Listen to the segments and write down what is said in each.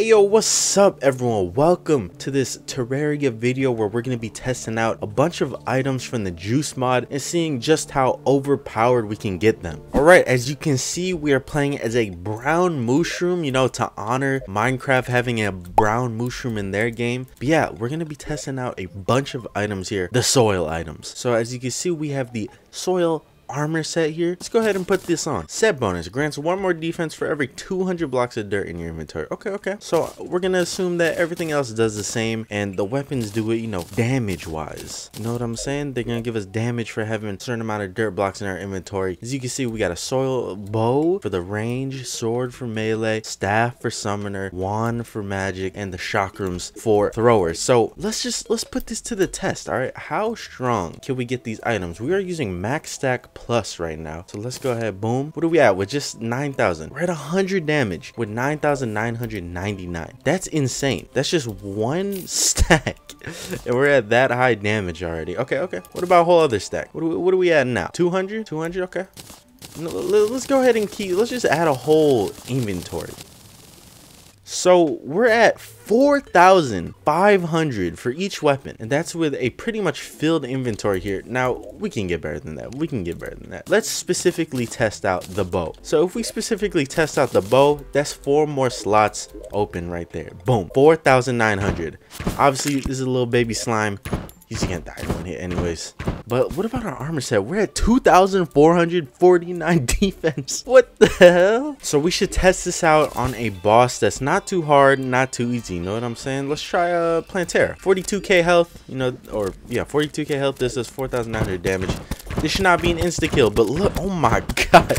Hey yo, what's up everyone? Welcome to this Terraria video where we're going to be testing out a bunch of items from the Joost mod and seeing just how overpowered we can get them. Alright, as you can see, we are playing as a brown mushroom, you know, to honor Minecraft having a brown mushroom in their game. But yeah, we're going to be testing out a bunch of items here, the soil items. So as you can see, we have the soil armor set here. Let's go ahead and put this on. Set bonus grants one more defense for every 200 blocks of dirt in your inventory. Okay, okay. So we're gonna assume that everything else does the same and the weapons do it, you know, damage wise. You know what I'm saying? They're gonna give us damage for having a certain amount of dirt blocks in our inventory. As you can see, we got a soil bow for the range, sword for melee, staff for summoner, wand for magic, and the chakrams for throwers. So let's just let's put this to the test. All right, how strong can we get these items? We are using max stack plus right now. So let's go ahead. Boom. What are we at with just 9,000? We're at 100 damage with 9,999. That's insane. That's just one stack. and we're at that high damage already. Okay, okay. What about a whole other stack? What are we, what are we at now? 200? 200? Okay. Let's go ahead and keep, let's just add a whole inventory. So we're at 4,500 for each weapon. And that's with a pretty much filled inventory here. Now, we can get better than that. We can get better than that. Let's specifically test out the bow. So if we specifically test out the bow, that's four more slots open right there. Boom. 4,900. Obviously, this is a little baby slime. He's gonna die one hit anyways. But what about our armor set? We're at 2,449 defense. What the hell? So we should test this out on a boss that's not too hard, not too easy. You know what I'm saying? Let's try uh, Plantera. 42k health, you know, or yeah, 42k health. This is 4,900 damage. This should not be an insta-kill, but look, oh my god.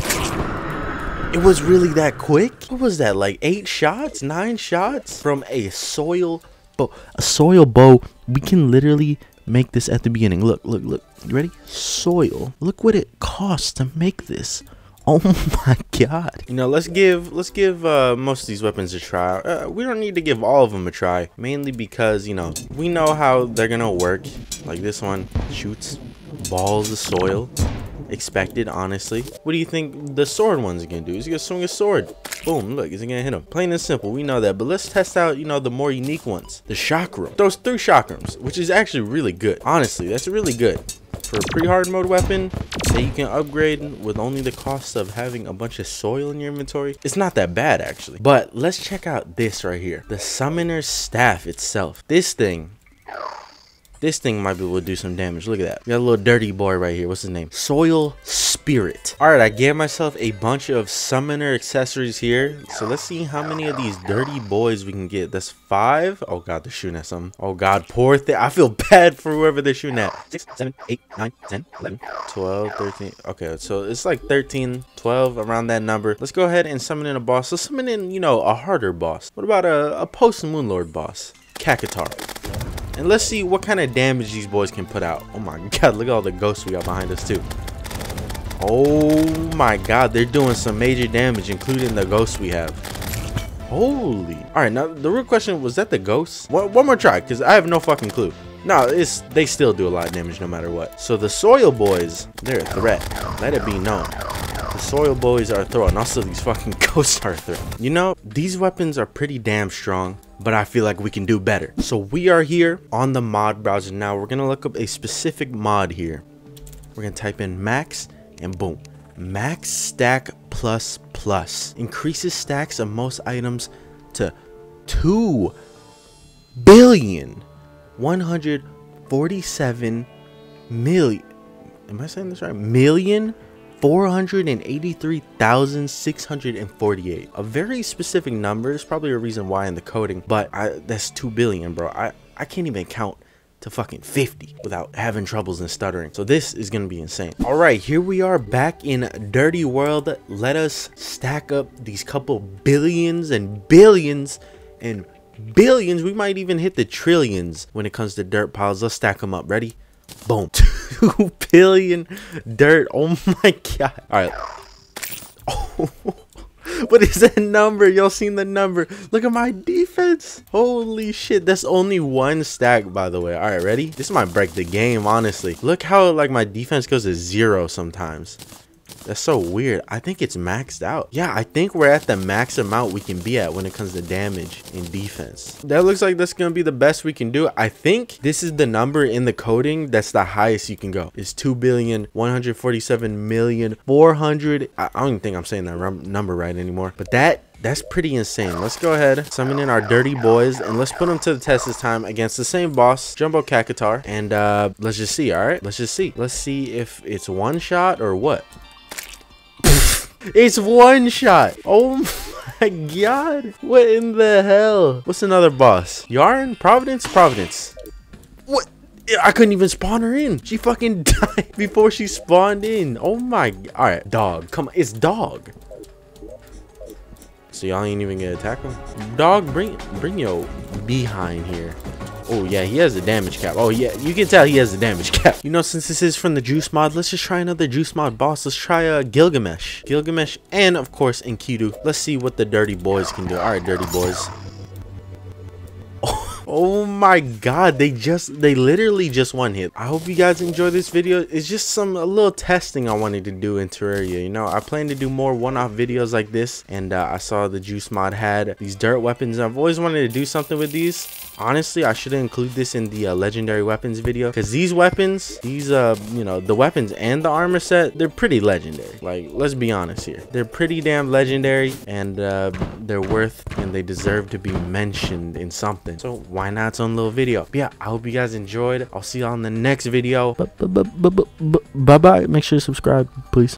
It was really that quick? What was that, like eight shots, nine shots? From a soil bow. A soil bow, we can literally make this at the beginning. Look, look, look. You ready? Soil. Look what it costs to make this. Oh my god. You know, let's give let's give uh, most of these weapons a try. Uh, we don't need to give all of them a try. Mainly because, you know, we know how they're going to work. Like this one shoots balls of soil expected, honestly. What do you think the sword one's gonna do? He's gonna swing a sword. Boom, look, is he gonna hit him? Plain and simple, we know that. But let's test out, you know, the more unique ones. The chakram. Those three chakrams, which is actually really good. Honestly, that's really good. For a pre-hard mode weapon that you can upgrade with only the cost of having a bunch of soil in your inventory, it's not that bad actually. But let's check out this right here. The summoner's staff itself. This thing this thing might be able to do some damage. Look at that. We got a little dirty boy right here. What's his name? Soil Spirit. All right, I gave myself a bunch of summoner accessories here. So let's see how many of these dirty boys we can get. That's five. Oh, God, they're shooting at something. Oh, God, poor thing. I feel bad for whoever they're shooting at. Six, seven, eight, nine, 10, 11, 12, 13. Okay, so it's like 13, 12, around that number. Let's go ahead and summon in a boss. Let's summon in, you know, a harder boss. What about a, a post-Moonlord boss? Cactuar. And let's see what kind of damage these boys can put out. Oh my god, look at all the ghosts we got behind us too. Oh my god, they're doing some major damage, including the ghosts we have. Holy. Alright, now the real question, was that the ghosts? One, more try, because I have no fucking clue. No, it's they still do a lot of damage no matter what. So the soil boys, they're a threat. Let it be known. The soil boys are a threat, and also these fucking ghosts are a threat. You know, these weapons are pretty damn strong but I feel like we can do better. So we are here on the mod browser now. We're gonna look up a specific mod here. We're gonna type in max and boom. Max stack plus plus increases stacks of most items to 2 billion 147 million. Am I saying this right? Million 483,648. A very specific number. There's probably a reason why in the coding, but I, that's 2 billion, bro. I, I can't even count to fucking 50 without having troubles and stuttering. So this is to be insane. All right, here we are back in Dirty World. Let us stack up these couple billions and billions and billions. We might even hit the trillions when it comes to dirt piles. Let's stack them up. Ready? Boom. Two billion dirt. Oh my god. Alright. Oh. What is that number? Y'all seen the number? Look at my defense. Holy shit. That's only one stack, by the way. All right, ready? This might break the game, honestly. Look how, like, my defense goes to zero sometimes. That's so weird. I think it's maxed out. Yeah, I think we're at the max amount we can be at when it comes to damage and defense. That looks like that's going to be the best we can do. I think this is the number in the coding that's the highest you can go. It's 2 billion 147 million 400 I, don't even think I'm saying that number right anymore. But that that's pretty insane. Let's go ahead, summon in our dirty boys, and let's put them to the test this time against the same boss, Jumbo Cactuar. And uh, let's just see, all right? Let's just see. Let's see if it's one shot or what. It's one shot. Oh my god. What in the hell? What's another boss? Yharon? Providence? Providence. What? I couldn't even spawn her in. She fucking died before she spawned in. Oh my. All right, dog. Come on. It's dog. So y'all ain't even gonna attack him? Dog, bring bring your behind here. Oh yeah, he has a damage cap. Oh yeah, you can tell he has a damage cap. You know, since this is from the Joost mod, let's just try another Joost mod boss. Let's try uh, Gilgamesh. Gilgamesh and of course Enkidu. Let's see what the dirty boys can do. Alright, dirty boys. Oh my god, they just they literally just one hit. I hope you guys enjoy this video. It's just some a little testing I wanted to do in Terraria. You know, I plan to do more one-off videos like this, and uh, I saw the Joost mod had these dirt weapons. I've always wanted to do something with these. Honestly, I should include this in the uh, legendary weapons video because these weapons, these uh, you know, the weapons and the armor set, they're pretty legendary. Like, let's be honest here, they're pretty damn legendary, and uh, they're worth and they deserve to be mentioned in something. So why not its own little video? But yeah, I hope you guys enjoyed. I'll see y'all in the next video. Bye bye. Make sure to subscribe, please.